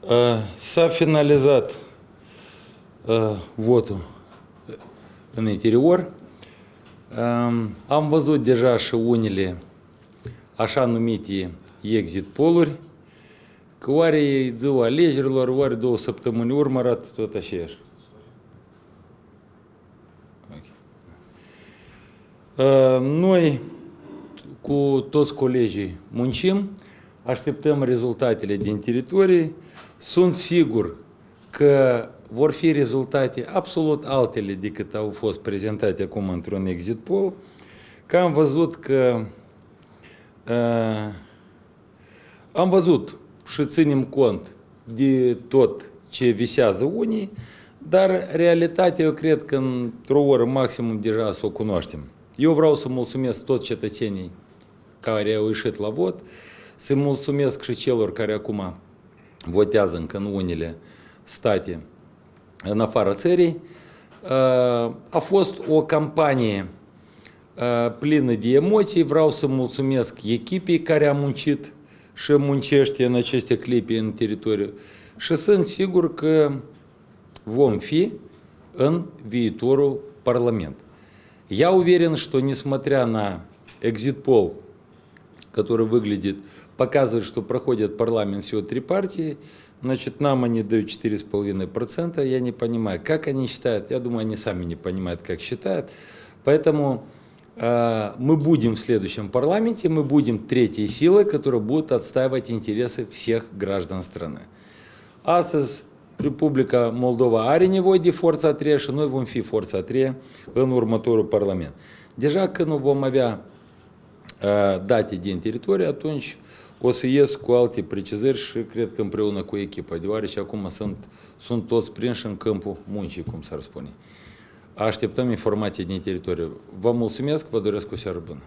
Uh, S-a finalizat uh, votul în interior. Um, Am văzut deja și unele așa numite exit poluri, că oare e ziua alegerilor, oare două săptămâni urmă arată tot aceeași. Noi cu toți colegii muncim, așteptăm rezultatele din teritorii. Sunt sigur că vor fi rezultate absolut altele decât au fost prezentate acum într-un exit poll, că am văzut că uh, am văzut și ținem cont de tot ce visează unii, dar realitatea eu cred că într-o oră maximum deja să o cunoaștem. Eu vreau să mulțumesc tot cetățenii care au ieșit la vot, să mulțumesc și celor care acum votează încă în unele state în afara țării. A fost o campanie plină de emoții. Vreau să mulțumesc echipei care a muncit și muncește în aceste clipe în teritoriu. Și sunt sigur că vom fi în viitorul Parlament. Я уверен, что несмотря на экзит-пол, который выглядит, показывает, что проходит парламент всего три партии, значит, нам они дают 4,5%. Я не понимаю, как они считают. Я думаю, они сами не понимают, как считают. Поэтому э, мы будем в следующем парламенте, мы будем третьей силой, которая будет отстаивать интересы всех gраждан страны. Astăzi, Republica Moldova are nevoie de forța a treia și noi vom fi forța a treia în următorul Parlament. Deja când nu vom avea uh, date din teritoriu, atunci o să ies cu alte precizări și cred că împreună cu echipa, deoarece acum sunt, sunt toți prinși în câmpul muncii, cum s-ar spune. Așteptăm informații din teritoriu. Vă mulțumesc, vă doresc o seară bună.